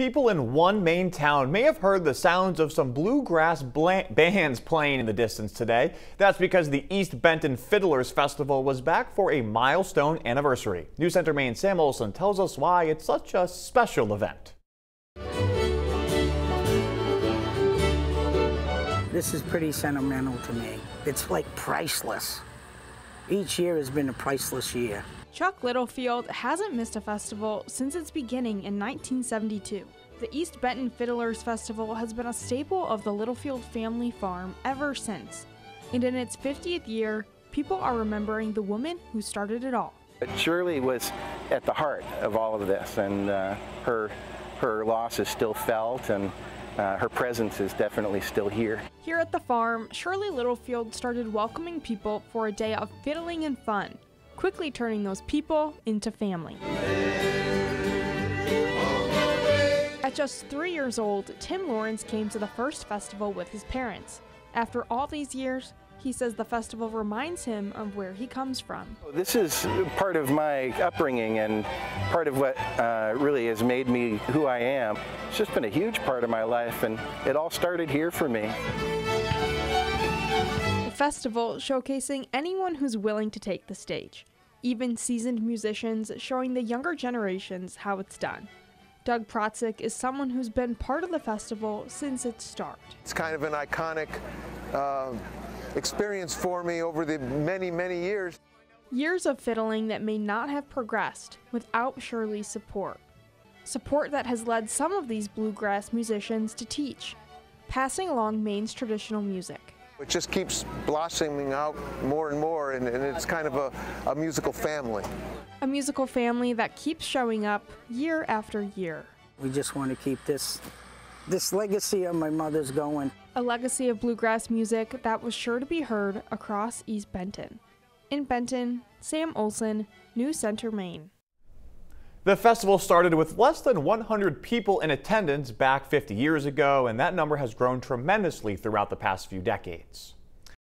People in one Maine town may have heard the sounds of some bluegrass bands playing in the distance today. That's because the East Benton Fiddlers Festival was back for a milestone anniversary. News Center Maine Sam Olson tells us why it's such a special event. This is pretty sentimental to me. It's like priceless. Each year has been a priceless year. Chuck Littlefield hasn't missed a festival since its beginning in 1972. The East Benton Fiddlers Festival has been a staple of the Littlefield family farm ever since. And in its 50th year, people are remembering the woman who started it all. Shirley was at the heart of all of this, and uh, her, her loss is still felt, and uh, her presence is definitely still here. Here at the farm, Shirley Littlefield started welcoming people for a day of fiddling and fun quickly turning those people into family. At just three years old, Tim Lawrence came to the first festival with his parents. After all these years, he says the festival reminds him of where he comes from. This is part of my upbringing and part of what uh, really has made me who I am. It's just been a huge part of my life and it all started here for me festival showcasing anyone who's willing to take the stage, even seasoned musicians showing the younger generations how it's done. Doug Protzik is someone who's been part of the festival since its start. It's kind of an iconic uh, experience for me over the many, many years. Years of fiddling that may not have progressed without Shirley's support. Support that has led some of these bluegrass musicians to teach, passing along Maine's traditional music. It just keeps blossoming out more and more, and, and it's kind of a, a musical family. A musical family that keeps showing up year after year. We just want to keep this this legacy of my mother's going. A legacy of bluegrass music that was sure to be heard across East Benton. In Benton, Sam Olson, New Center, Maine. The festival started with less than 100 people in attendance back 50 years ago, and that number has grown tremendously throughout the past few decades.